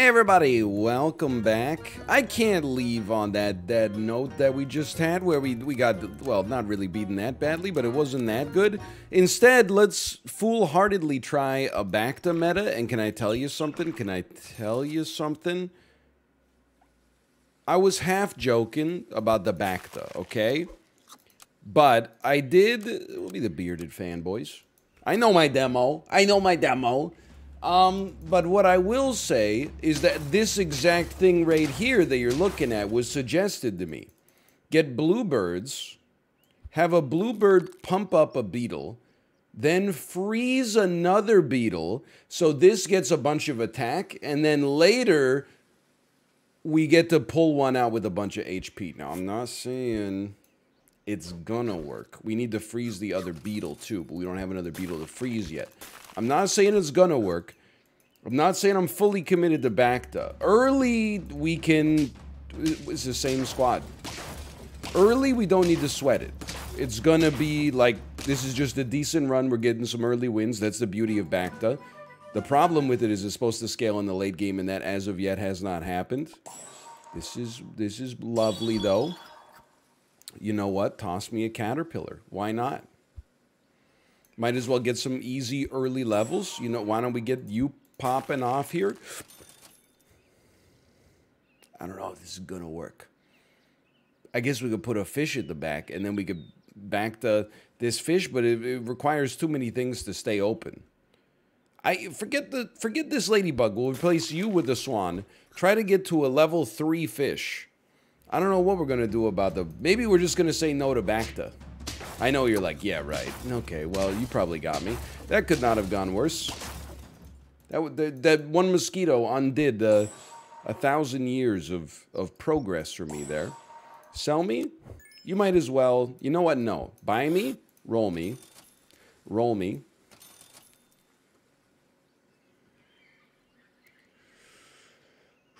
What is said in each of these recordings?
Everybody, welcome back. I can't leave on that dead note that we just had where we, we got, well, not really beaten that badly, but it wasn't that good. Instead, let's foolhardily try a Bacta meta, and can I tell you something? Can I tell you something? I was half joking about the Bacta, okay? But I did, we'll be the bearded fanboys. I know my demo. I know my demo. Um, but what I will say is that this exact thing right here that you're looking at was suggested to me. Get bluebirds, have a bluebird pump up a beetle, then freeze another beetle, so this gets a bunch of attack, and then later we get to pull one out with a bunch of HP. Now, I'm not saying it's gonna work. We need to freeze the other beetle too, but we don't have another beetle to freeze yet. I'm not saying it's gonna work. I'm not saying I'm fully committed to Bacta. Early, we can... It's the same squad. Early, we don't need to sweat it. It's gonna be like, this is just a decent run. We're getting some early wins. That's the beauty of Bacta. The problem with it is it's supposed to scale in the late game, and that, as of yet, has not happened. This is, this is lovely, though. You know what? Toss me a Caterpillar. Why not? Might as well get some easy early levels. You know, why don't we get you popping off here? I don't know if this is going to work. I guess we could put a fish at the back, and then we could back the this fish, but it, it requires too many things to stay open. I forget the forget this ladybug. We'll replace you with the swan. Try to get to a level three fish. I don't know what we're gonna do about the. Maybe we're just gonna say no to Bacta. I know you're like, yeah, right. Okay, well, you probably got me. That could not have gone worse. That that, that one mosquito undid uh, a thousand years of of progress for me there. Sell me? You might as well. You know what? No. Buy me. Roll me. Roll me.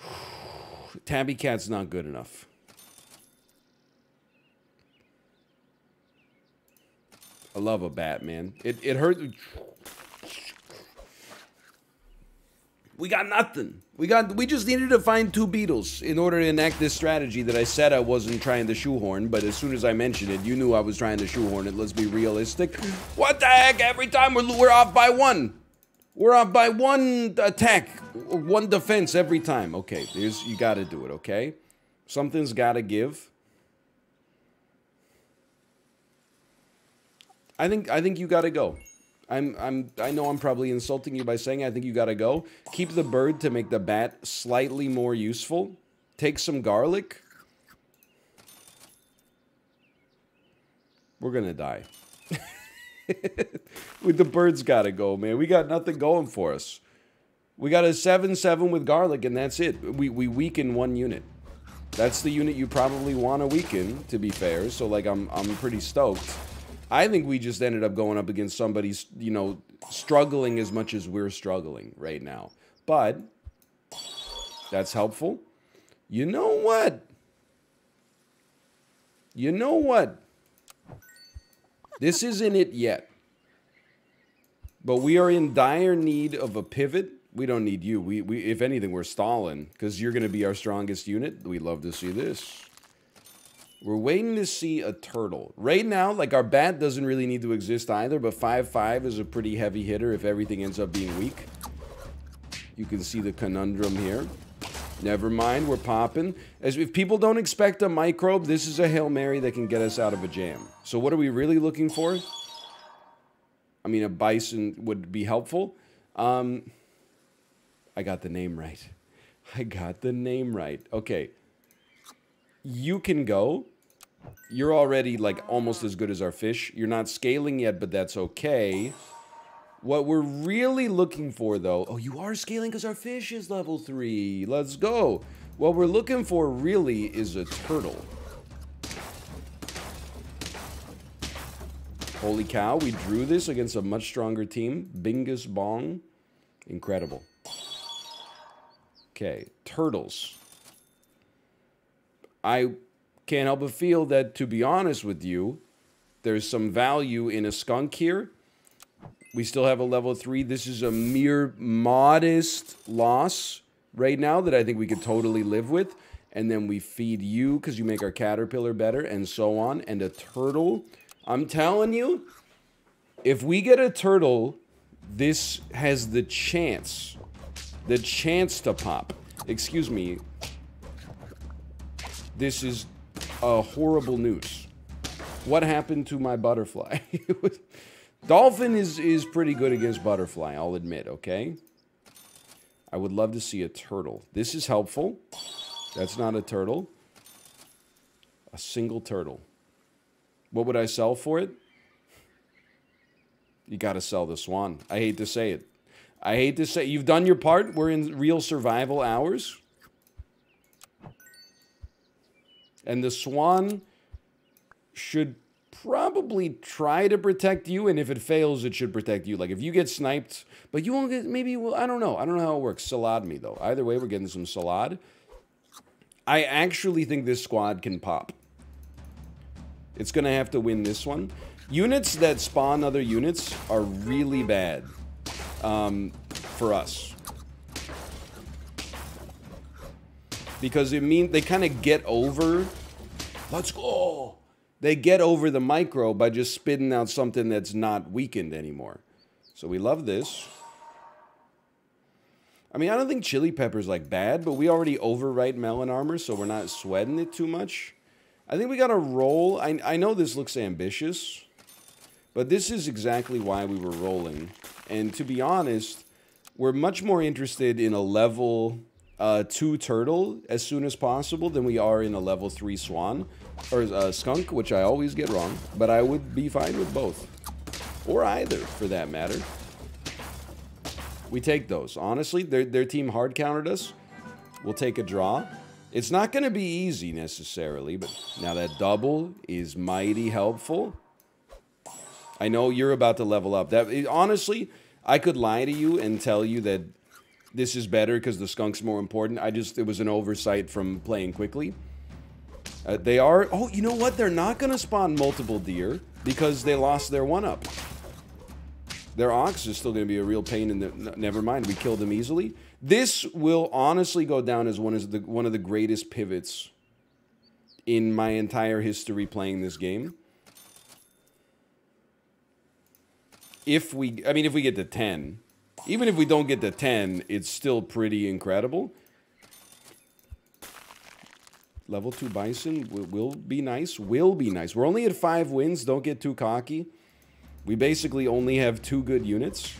Tabby Cat's not good enough. I love a bat, man. It it hurt. We got nothing. We got. We just needed to find two beetles in order to enact this strategy that I said I wasn't trying to shoehorn. But as soon as I mentioned it, you knew I was trying to shoehorn it. Let's be realistic. What the heck? Every time we're we're off by one. We're off by one attack, one defense every time. Okay, there's you got to do it. Okay, something's got to give. I think I think you got to go. I'm I'm I know I'm probably insulting you by saying I think you got to go. Keep the bird to make the bat slightly more useful. Take some garlic. We're to die. with the birds got to go, man. We got nothing going for us. We got a 7-7 with garlic and that's it. We we weaken one unit. That's the unit you probably want to weaken to be fair. So like I'm I'm pretty stoked. I think we just ended up going up against somebody, you know, struggling as much as we're struggling right now. But that's helpful. You know what? You know what? This isn't it yet. But we are in dire need of a pivot. We don't need you. We, we if anything, we're stalling because you're going to be our strongest unit. We'd love to see this. We're waiting to see a turtle. Right now, like our bat doesn't really need to exist either, but 5-5 is a pretty heavy hitter if everything ends up being weak. You can see the conundrum here. Never mind, we're popping. As if people don't expect a microbe, this is a Hail Mary that can get us out of a jam. So what are we really looking for? I mean, a bison would be helpful. Um, I got the name right. I got the name right. Okay you can go. You're already like almost as good as our fish. You're not scaling yet, but that's okay. What we're really looking for though, oh, you are scaling because our fish is level three. Let's go. What we're looking for really is a turtle. Holy cow, we drew this against a much stronger team. Bingus Bong. Incredible. Okay, turtles. I can't help but feel that, to be honest with you, there's some value in a skunk here. We still have a level 3. This is a mere modest loss right now that I think we could totally live with. And then we feed you because you make our caterpillar better and so on. And a turtle. I'm telling you, if we get a turtle, this has the chance, the chance to pop. Excuse me. This is a horrible news. What happened to my butterfly? Dolphin is, is pretty good against butterfly, I'll admit, okay? I would love to see a turtle. This is helpful. That's not a turtle. A single turtle. What would I sell for it? You got to sell the swan. I hate to say it. I hate to say you've done your part. We're in real survival hours. And the swan should probably try to protect you, and if it fails, it should protect you. Like if you get sniped, but you won't get maybe. Well, I don't know. I don't know how it works. Salad me though. Either way, we're getting some salad. I actually think this squad can pop. It's gonna have to win this one. Units that spawn other units are really bad um, for us. Because it means they kind of get over. Let's go. They get over the micro by just spitting out something that's not weakened anymore. So we love this. I mean, I don't think chili pepper's like bad, but we already overwrite melon armor, so we're not sweating it too much. I think we got to roll. I, I know this looks ambitious. But this is exactly why we were rolling. And to be honest, we're much more interested in a level uh, 2 turtle as soon as possible than we are in a level 3 swan. Or uh, skunk, which I always get wrong. But I would be fine with both. Or either, for that matter. We take those. Honestly, their, their team hard countered us. We'll take a draw. It's not going to be easy necessarily, but now that double is mighty helpful. I know you're about to level up. That honestly, I could lie to you and tell you that this is better because the skunk's more important. I just it was an oversight from playing quickly. Uh, they are. Oh, you know what? They're not going to spawn multiple deer because they lost their one up. Their ox is still going to be a real pain in the. Never mind, we killed them easily. This will honestly go down as one of the one of the greatest pivots in my entire history playing this game. if we, I mean, if we get to 10, even if we don't get the 10, it's still pretty incredible. Level 2 Bison will, will be nice. Will be nice. We're only at 5 wins. Don't get too cocky. We basically only have two good units.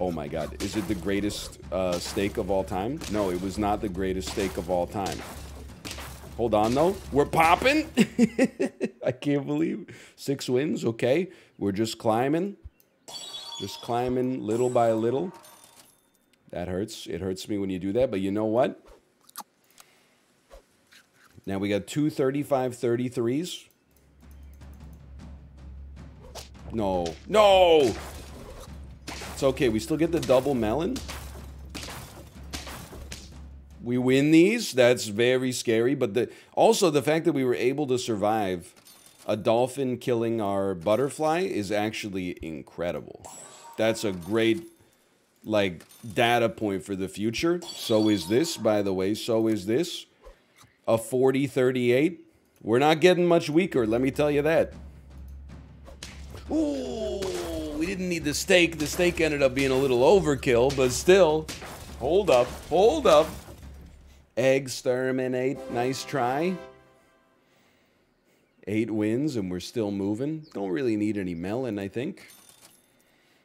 Oh my god. Is it the greatest uh, steak of all time? No, it was not the greatest steak of all time. Hold on, though. We're popping. I can't believe. Six wins. Okay. We're just climbing. Just climbing little by little. That hurts. It hurts me when you do that, but you know what? Now we got two 35 33s. No. No! It's okay. We still get the double melon. We win these. That's very scary. But the also the fact that we were able to survive a dolphin killing our butterfly is actually incredible that's a great like data point for the future. So is this, by the way. So is this. A 40-38. We're not getting much weaker, let me tell you that. Ooh, we didn't need the steak. The steak ended up being a little overkill, but still. Hold up, hold up. Exterminate, nice try. Eight wins and we're still moving. Don't really need any melon, I think.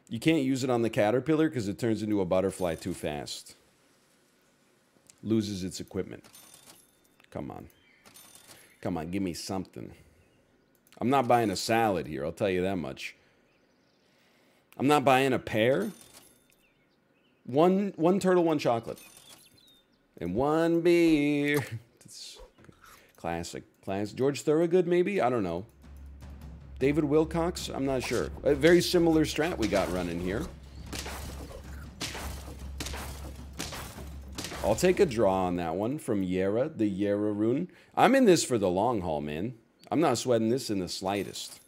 You can't use it on the caterpillar because it turns into a butterfly too fast. Loses its equipment. Come on. Come on, give me something. I'm not buying a salad here, I'll tell you that much. I'm not buying a pear. One one turtle, one chocolate. And one beer. It's classic. Class George Thorogood, maybe? I don't know. David Wilcox? I'm not sure. A very similar strat we got running here. I'll take a draw on that one from Yera, the Yera rune. I'm in this for the long haul, man. I'm not sweating this in the slightest.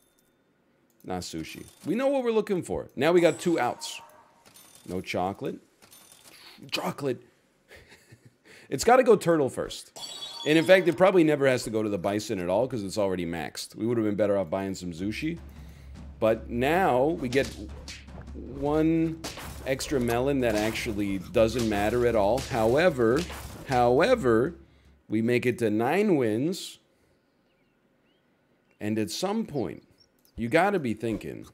Not sushi. We know what we're looking for. Now we got two outs. No chocolate. Chocolate. It's got to go turtle first. And in fact, it probably never has to go to the bison at all because it's already maxed. We would have been better off buying some sushi. But now we get one extra melon that actually doesn't matter at all. However, however, we make it to nine wins. And at some point, you got to be thinking,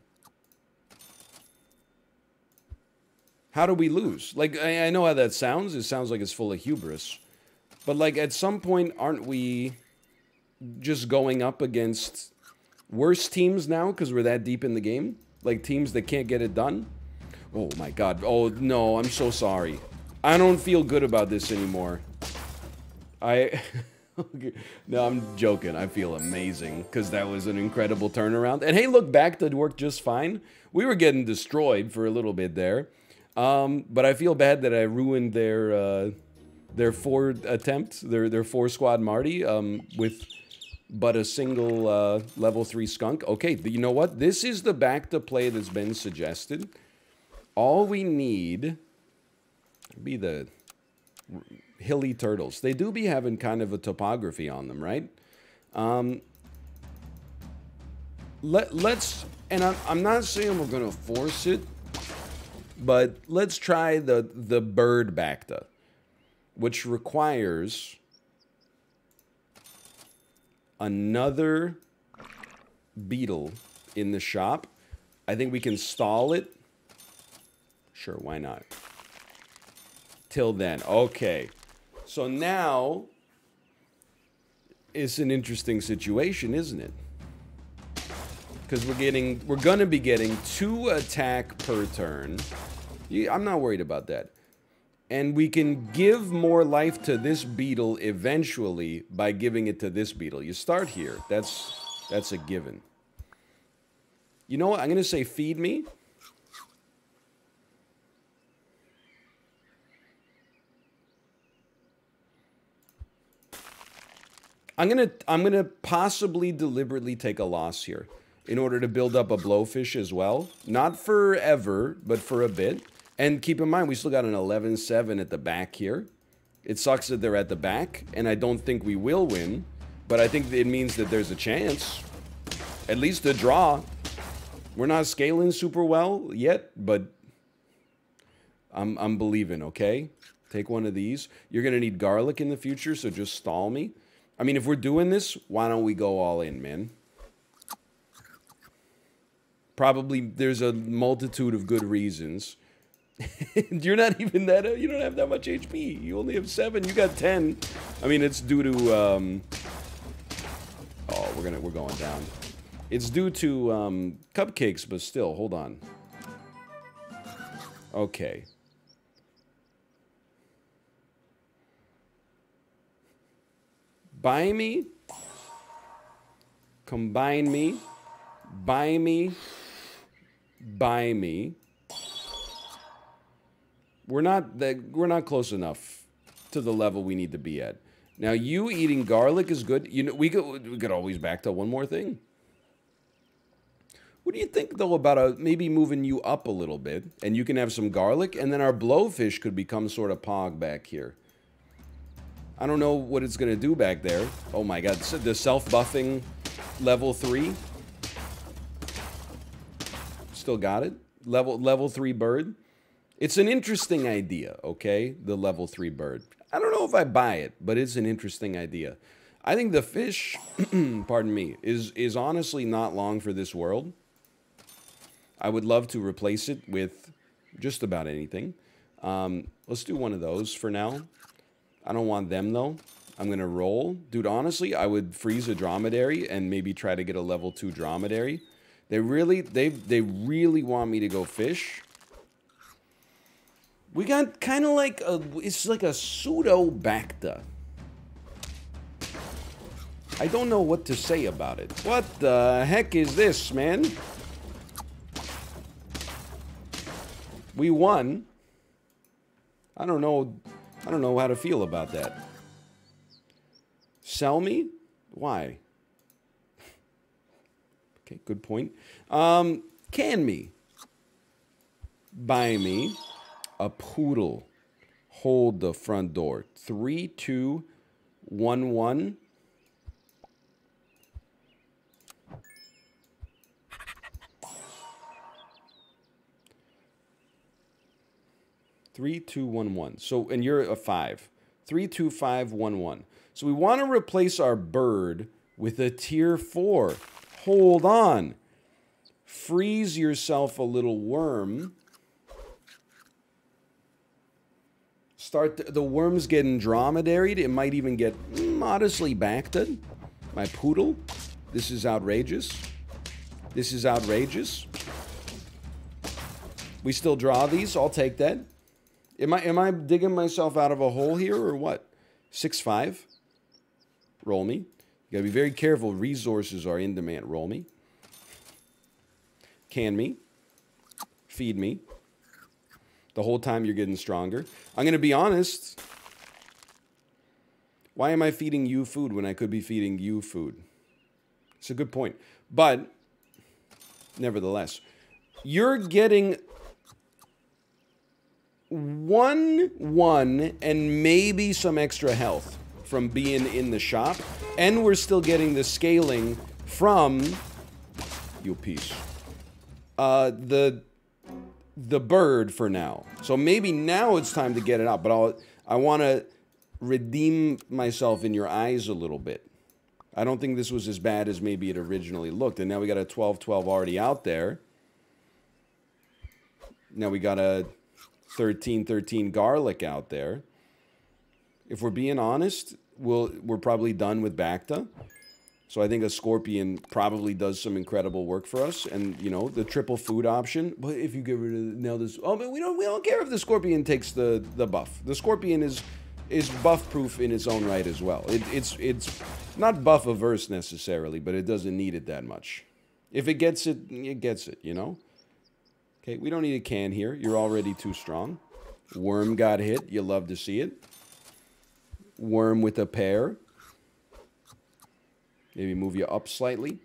how do we lose? Like, I, I know how that sounds. It sounds like it's full of hubris. But, like, at some point, aren't we just going up against worse teams now because we're that deep in the game? Like, teams that can't get it done? Oh, my God. Oh, no, I'm so sorry. I don't feel good about this anymore. I... no, I'm joking. I feel amazing because that was an incredible turnaround. And hey, look, back that worked just fine. We were getting destroyed for a little bit there, um, but I feel bad that I ruined their uh, their four attempt, their their four squad Marty um, with but a single uh, level three skunk. Okay, you know what? This is the back to play that's been suggested. All we need be the hilly turtles. They do be having kind of a topography on them, right? Um, let, let's, and I'm, I'm not saying we're to force it, but let's try the, the bird bacta, which requires another beetle in the shop. I think we can stall it. Sure, why not? Till then. Okay. So now it's an interesting situation, isn't it? Because we're getting, we're going to be getting two attack per turn. I'm not worried about that. And we can give more life to this beetle eventually by giving it to this beetle. You start here. That's, that's a given. You know what? I'm going to say feed me. I'm gonna I'm gonna possibly deliberately take a loss here in order to build up a blowfish as well. Not forever, but for a bit. And keep in mind, we still got an 11-7 at the back here. It sucks that they're at the back, and I don't think we will win. But I think it means that there's a chance. At least a draw. We're not scaling super well yet, but I'm, I'm believing, okay? Take one of these. You're going to need garlic in the future, so just stall me. I mean, if we're doing this, why don't we go all in, man? Probably there's a multitude of good reasons. You're not even that, uh, you don't have that much HP. You only have seven, you got 10. I mean, it's due to, um, oh, we're gonna, we're going down. It's due to, um, cupcakes, but still, hold on. Okay. Buy me, combine me, buy me, buy me. We're not that we're not close enough to the level we need to be at. Now you eating garlic is good. You know we could we could always back to one more thing. What do you think though about a, maybe moving you up a little bit and you can have some garlic and then our blowfish could become sort of pog back here. I don't know what it's going to do back there. Oh my god, the self-buffing level 3. Still got it. Level level 3 bird. It's an interesting idea, okay? The level 3 bird. I don't know if I buy it, but it's an interesting idea. I think the fish, pardon me, is is honestly not long for this world. I would love to replace it with just about anything. Um, let's do one of those for now. I don't want them though. I'm gonna roll. Dude, honestly, I would freeze a dromedary and maybe try to get a level two dromedary. They really, they, they really want me to go fish. We got kind of like a, it's like a pseudo Bacta. I don't know what to say about it. What the heck is this, man? We won. I don't know I don't know how to feel about that. Sell me? Why? okay, good point. Um, can me? Buy me a poodle. hold the front door. Three, two, one, one. Three, two, one, one. So, and you're a five. Three, two, five, one, one. So we want to replace our bird with a tier four. Hold on. Freeze yourself a little worm. Start the, the worm's getting dromedaried. It might even get modestly backed. My poodle. This is outrageous. This is outrageous. We still draw these. I'll take that. Am I am I digging myself out of a hole here or what? Six five. Roll me. You gotta be very careful. Resources are in demand. Roll me. Can me. Feed me. The whole time you're getting stronger. I'm gonna be honest. Why am I feeding you food when I could be feeding you food? It's a good point. But nevertheless, you're getting one one and maybe some extra health from being in the shop and we're still getting the scaling from you piece uh the the bird for now so maybe now it's time to get it out but i'll i want to redeem myself in your eyes a little bit i don't think this was as bad as maybe it originally looked and now we got a 12 12 already out there now we got a 1313 garlic out there. If we're being honest, we'll, we're probably done with Bacta. So I think a Scorpion probably does some incredible work for us, and you know the triple food option. But if you get rid of now this, oh man, we don't we don't care if the Scorpion takes the the buff. The Scorpion is is buff proof in its own right as well. It, it's it's not buff averse necessarily, but it doesn't need it that much. If it gets it, it gets it. You know. Okay, we don't need a can here. You're already too strong. Worm got hit. You love to see it. Worm with a pear. Maybe move you up slightly.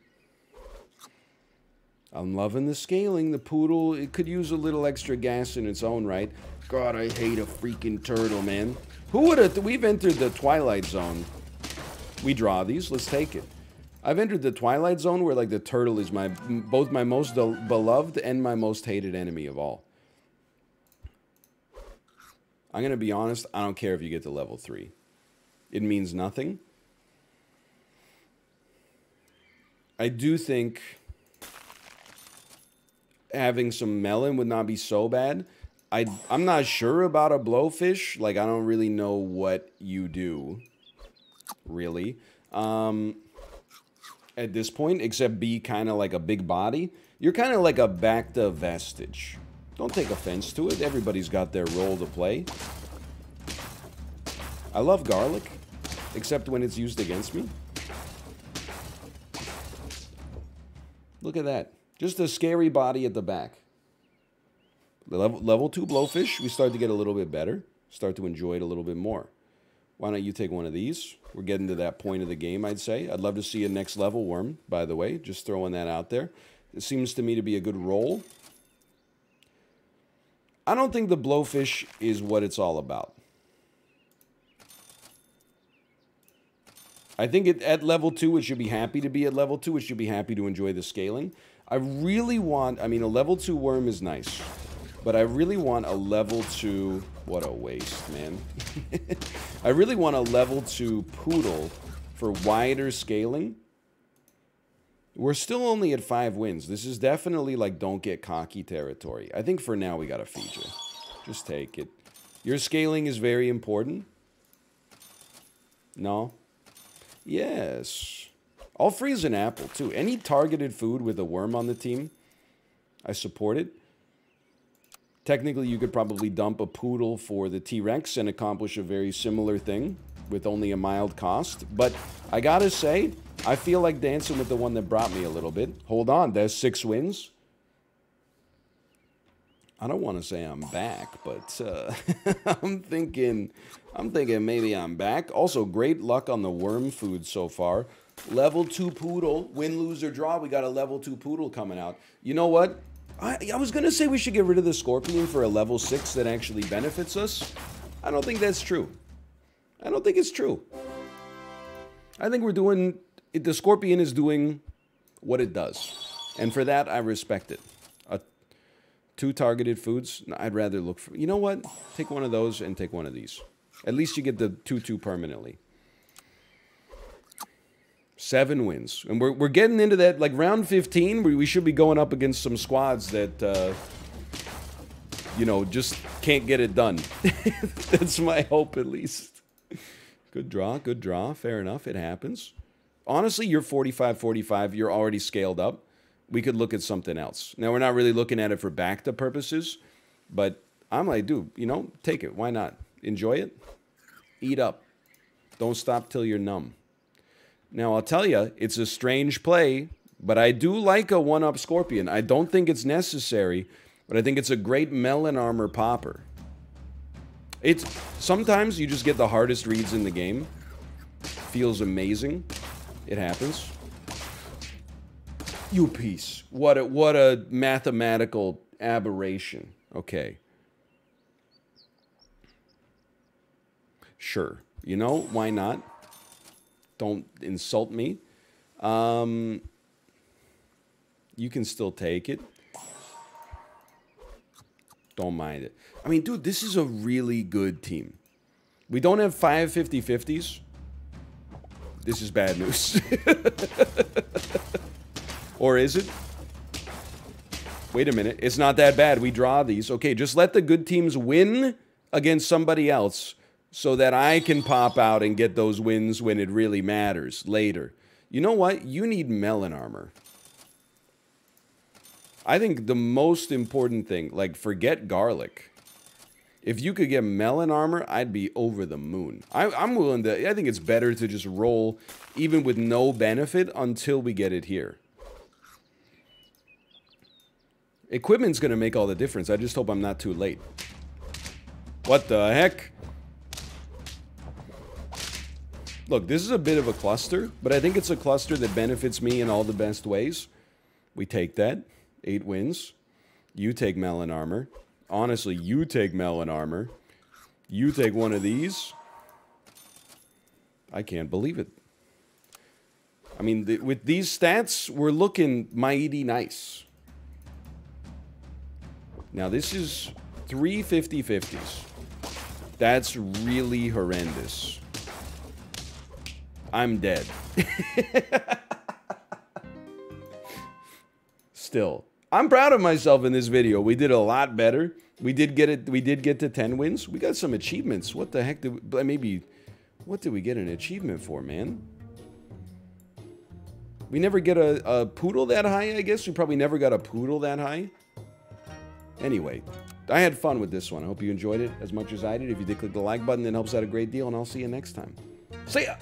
I'm loving the scaling. The poodle, it could use a little extra gas in its own right. God, I hate a freaking turtle, man. Who would have... We've entered the Twilight Zone. We draw these. Let's take it. I've entered the Twilight Zone where like the turtle is my both my most beloved and my most hated enemy of all. I'm going to be honest, I don't care if you get to level 3. It means nothing. I do think having some melon would not be so bad. I I'm not sure about a blowfish. Like I don't really know what you do. Really. Um at this point, except be kind of like a big body. You're kind of like a back Bacta vestige. Don't take offense to it. Everybody's got their role to play. I love garlic, except when it's used against me. Look at that. Just a scary body at the back. Level, level 2 blowfish, we start to get a little bit better. Start to enjoy it a little bit more. Why don't you take one of these? We're getting to that point of the game, I'd say. I'd love to see a next level worm, by the way. Just throwing that out there. It seems to me to be a good roll. I don't think the blowfish is what it's all about. I think it, at level 2, it should be happy to be at level 2. It should be happy to enjoy the scaling. I really want... I mean, a level 2 worm is nice. But I really want a level 2... What a waste, man. I really want a level 2 Poodle for wider scaling. We're still only at 5 wins. This is definitely like don't get cocky territory. I think for now we gotta feed you. Just take it. Your scaling is very important. No? Yes. I'll freeze an apple, too. Any targeted food with a worm on the team, I support it. Technically, you could probably dump a poodle for the T-Rex and accomplish a very similar thing with only a mild cost. But I gotta say, I feel like dancing with the one that brought me a little bit. Hold on, there's six wins. I don't want to say I'm back, but uh, I'm thinking, I'm thinking maybe I'm back. Also, great luck on the worm food so far. Level two poodle, win, lose or draw. We got a level two poodle coming out. You know what? I, I was going to say we should get rid of the Scorpion for a level 6 that actually benefits us. I don't think that's true. I don't think it's true. I think we're doing, the Scorpion is doing what it does. And for that, I respect it. Two targeted foods, I'd rather look for, you know what? Take one of those and take one of these. At least you get the 2-2 permanently. Seven wins. And we're, we're getting into that, like round 15, we, we should be going up against some squads that, uh, you know, just can't get it done. That's my hope, at least. Good draw, good draw. Fair enough, it happens. Honestly, you're 45-45. You're already scaled up. We could look at something else. Now, we're not really looking at it for back-to purposes, but I'm like, dude, you know, take it. Why not? Enjoy it. Eat up. Don't stop till you're numb. Now, I'll tell you, it's a strange play, but I do like a one-up Scorpion. I don't think it's necessary, but I think it's a great melon armor popper. It's sometimes you just get the hardest reads in the game. Feels amazing. It happens. You piece. What a what a mathematical aberration. Okay. Sure. You know, why not? Don't insult me. Um, you can still take it. Don't mind it. I mean, dude, this is a really good team. We don't have five 50-50s. This is bad news. or is it? Wait a minute. It's not that bad. We draw these. Okay, just let the good teams win against somebody else so that I can pop out and get those wins when it really matters later. You know what? You need melon armor. I think the most important thing, like forget garlic. If you could get melon armor, I'd be over the moon. I, am willing to, I think it's better to just roll even with no benefit until we get it here. Equipment's to make all the difference. I just hope I'm not too late. What the heck? Look, this is a bit of a cluster, but I think it's a cluster that benefits me in all the best ways. We take that. Eight wins. You take melon armor. Honestly, you take melon armor. You take one of these. I can't believe it. I mean, th with these stats, we're looking mighty nice. Now, this is three 50-50s. That's really horrendous. I'm dead. Still, I'm proud of myself in this video. We did a lot better. We did get it. We did get to 10 wins. We got some achievements. What the heck did we, maybe, what did we get an achievement for, man? We never get a, a poodle that high, I guess. We probably never got a poodle that high. Anyway, I had fun with this one. I hope you enjoyed it as much as I did. If you did, click the like button. It helps out a great deal, and I'll see you next time. See ya!